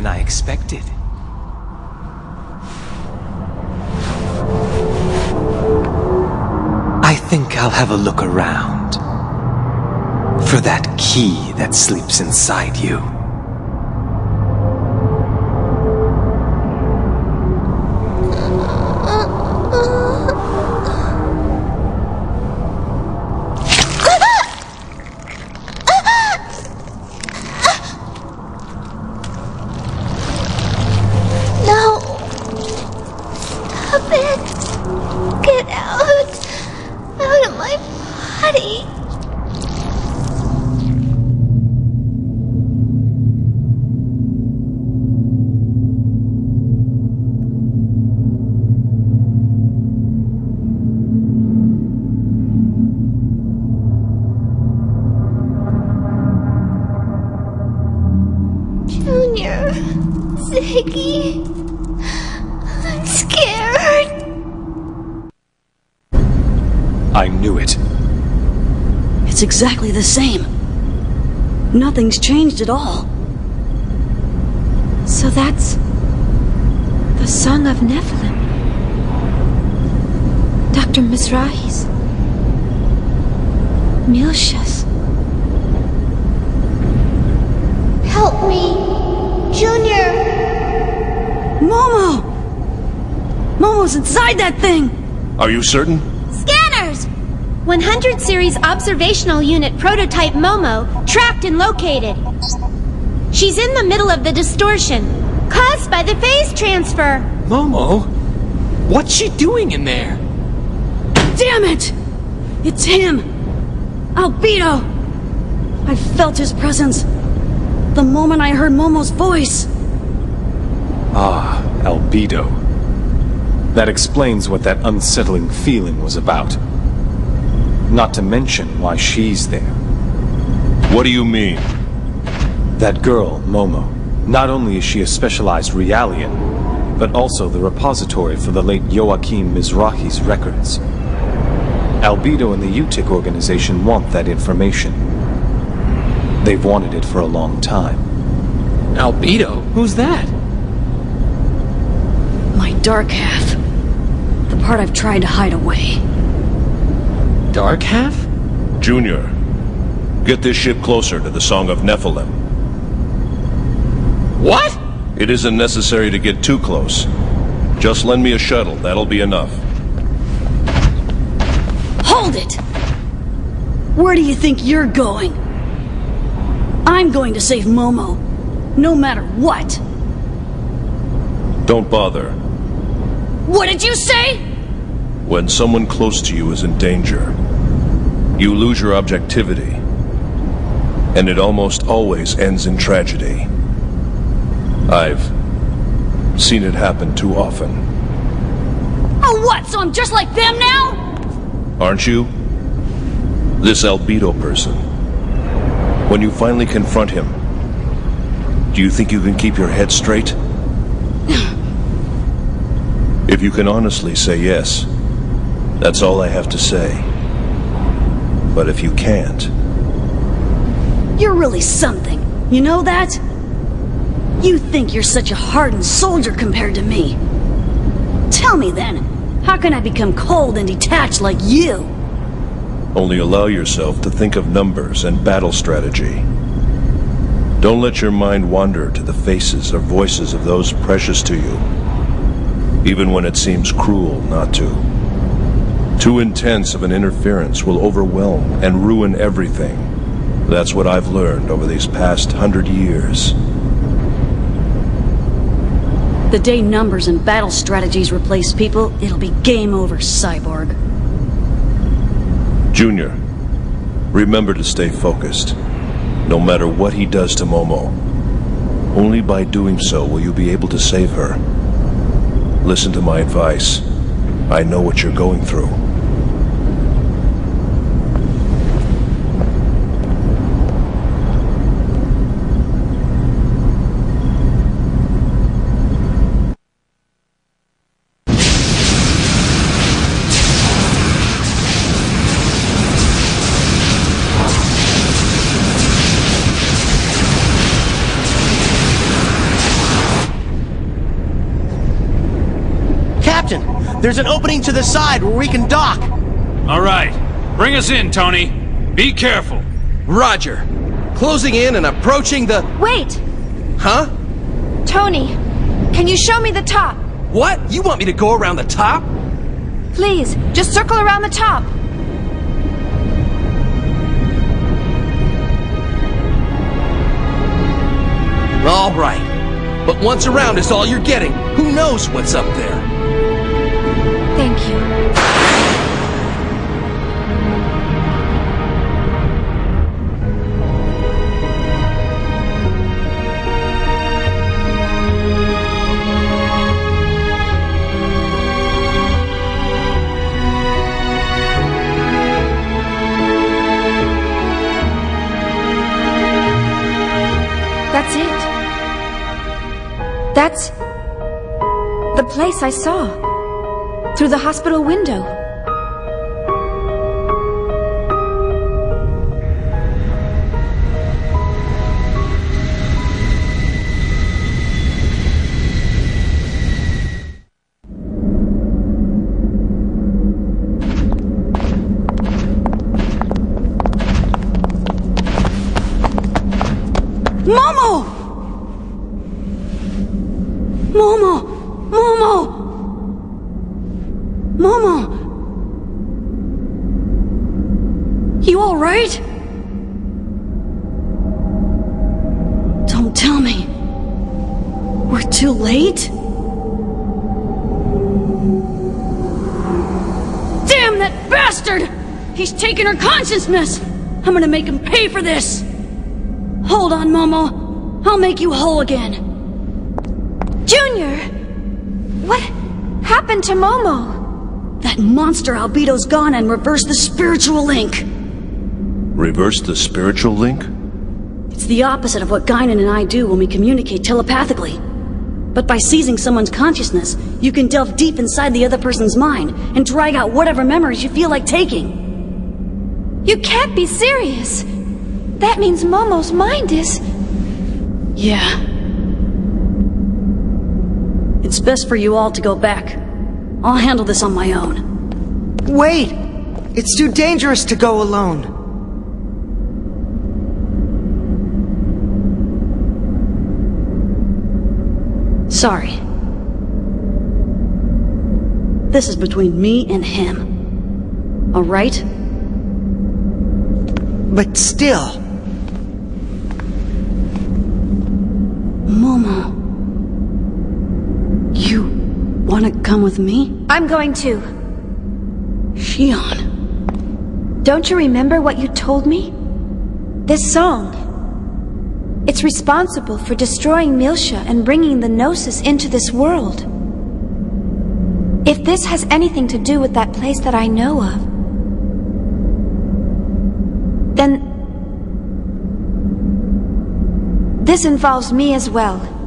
than I expected. I think I'll have a look around. For that key that sleeps inside you. Junior. Ziggy. I'm scared. I knew it. It's exactly the same. Nothing's changed at all. So that's the Song of Nephilim. Dr. Mizrahi's. Miltia's. Help me. Junior. Momo! Momo's inside that thing! Are you certain? Scanners! 100 series observational unit prototype Momo tracked and located. She's in the middle of the distortion caused by the phase transfer. Momo? What's she doing in there? Damn it! It's him! Albedo! I felt his presence. The moment I heard Momo's voice. Ah, albedo. That explains what that unsettling feeling was about. Not to mention why she's there. What do you mean? That girl, Momo, not only is she a specialized Realian, but also the repository for the late Joachim Mizrahi's records. Albedo and the UTIC organization want that information. They've wanted it for a long time. Albedo? Who's that? My dark half. The part I've tried to hide away. Dark half? Junior, get this ship closer to the Song of Nephilim. What? It isn't necessary to get too close. Just lend me a shuttle, that'll be enough. Hold it! Where do you think you're going? I'm going to save Momo. No matter what. Don't bother. What did you say? When someone close to you is in danger, you lose your objectivity. And it almost always ends in tragedy. I've seen it happen too often. Oh, what? So I'm just like them now? Aren't you? This albedo person. When you finally confront him, do you think you can keep your head straight? if you can honestly say yes, that's all I have to say. But if you can't, You're really something. You know that? You think you're such a hardened soldier compared to me. Tell me then, how can I become cold and detached like you? Only allow yourself to think of numbers and battle strategy. Don't let your mind wander to the faces or voices of those precious to you, even when it seems cruel not to. Too intense of an interference will overwhelm and ruin everything. That's what I've learned over these past hundred years. The day numbers and battle strategies replace people, it'll be game over, Cyborg. Junior, remember to stay focused, no matter what he does to Momo. Only by doing so will you be able to save her. Listen to my advice. I know what you're going through. There's an opening to the side where we can dock. All right. Bring us in, Tony. Be careful. Roger. Closing in and approaching the... Wait! Huh? Tony, can you show me the top? What? You want me to go around the top? Please, just circle around the top. All right. But once around is all you're getting. Who knows what's up there? That's the place I saw through the hospital window. Momo! Momo! Momo! Momo! You alright? Don't tell me. We're too late? Damn that bastard! He's taken her consciousness! I'm gonna make him pay for this! Hold on, Momo. I'll make you whole again. Junior! What happened to Momo? That monster Albedo's gone and reversed the spiritual link. Reverse the spiritual link? It's the opposite of what Gaignun and I do when we communicate telepathically. But by seizing someone's consciousness, you can delve deep inside the other person's mind and drag out whatever memories you feel like taking. You can't be serious. That means Momo's mind is... Yeah. It's best for you all to go back. I'll handle this on my own. Wait! It's too dangerous to go alone. Sorry. This is between me and him. Alright? But still, Momo. You wanna come with me? I'm going to. Shion. Don't you remember what you told me? This song. It's responsible for destroying Miltia and bringing the Gnosis into this world. If this has anything to do with that place that I know of, then this involves me as well.